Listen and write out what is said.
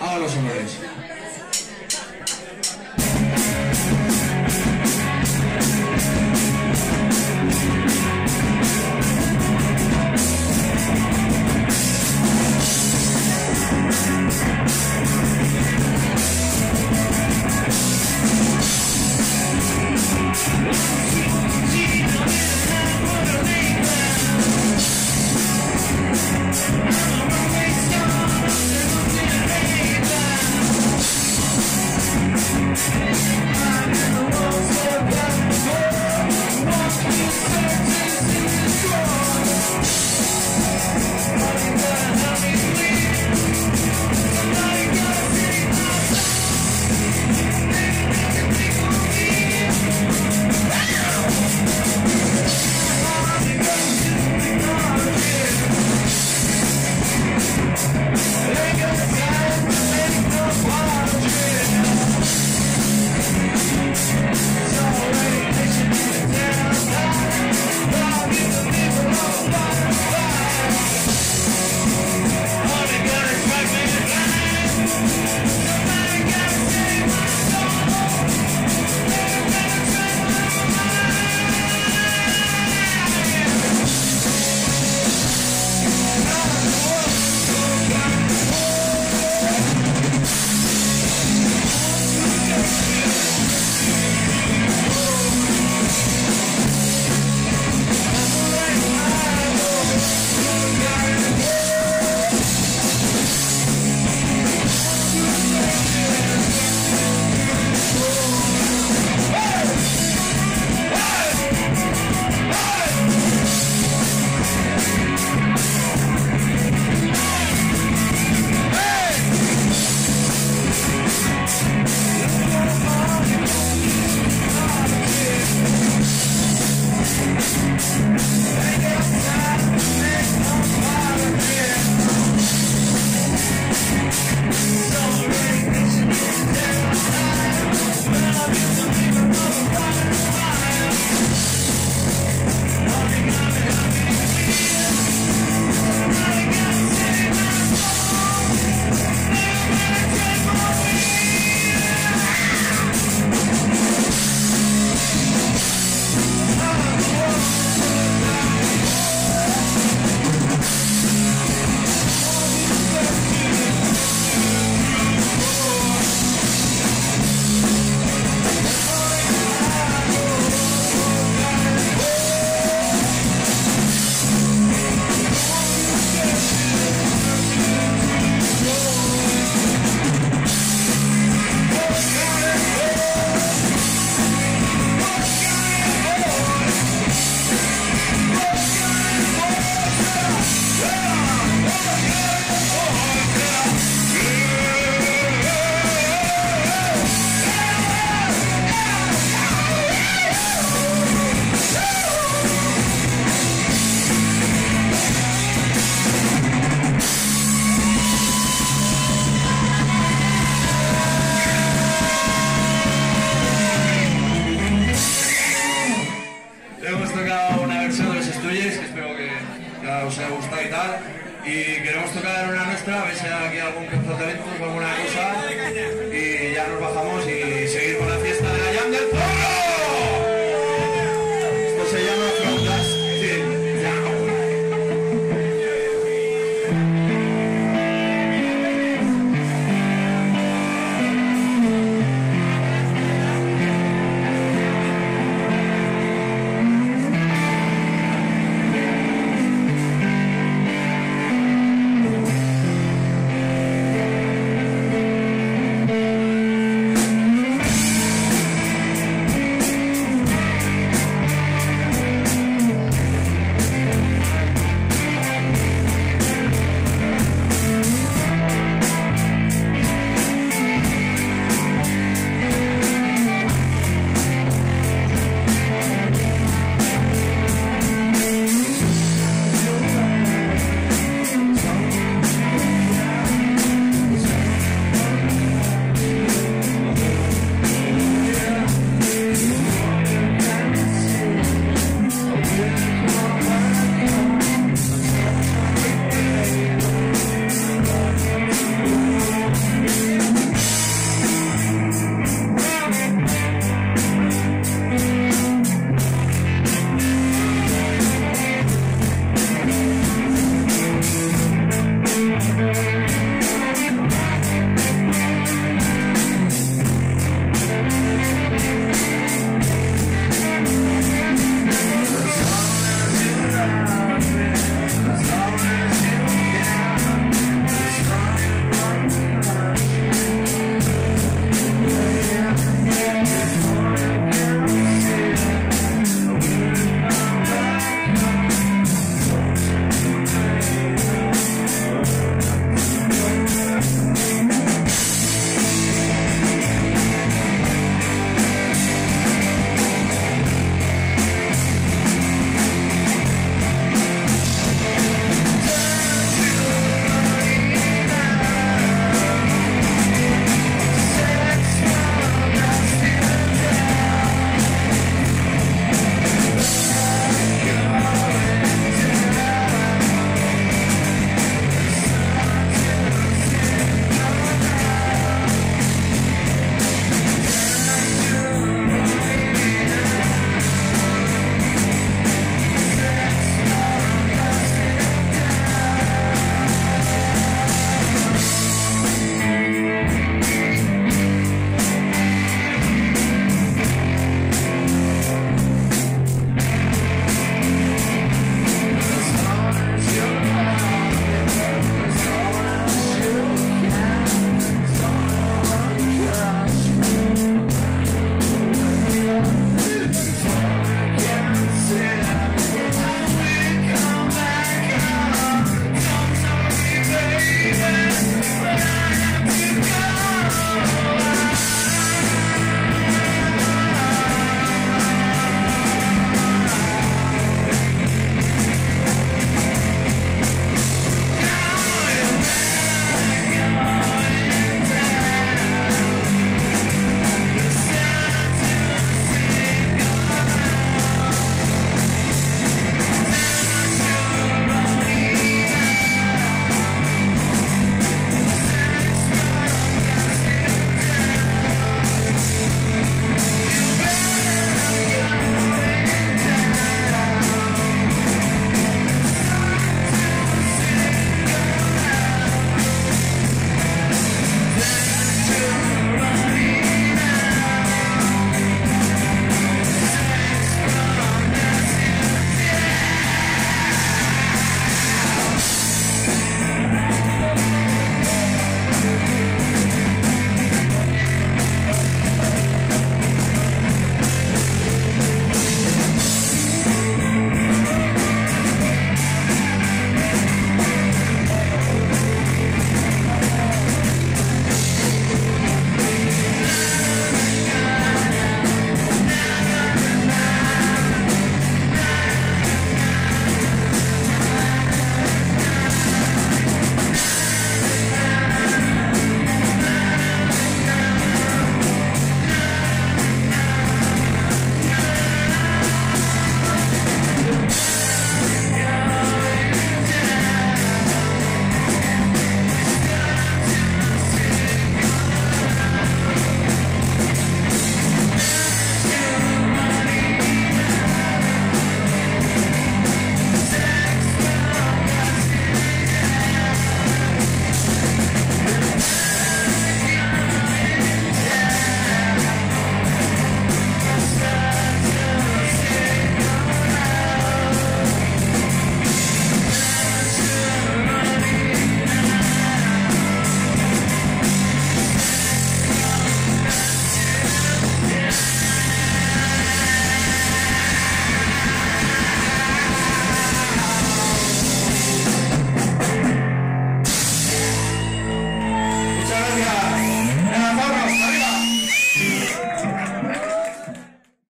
Haga los honores. nos ha gustado y tal. Y queremos tocar una nuestra, a ver si hay aquí algún enfrentamiento o alguna cosa. Y ya nos bajamos y seguir con la fiesta de la Yandel.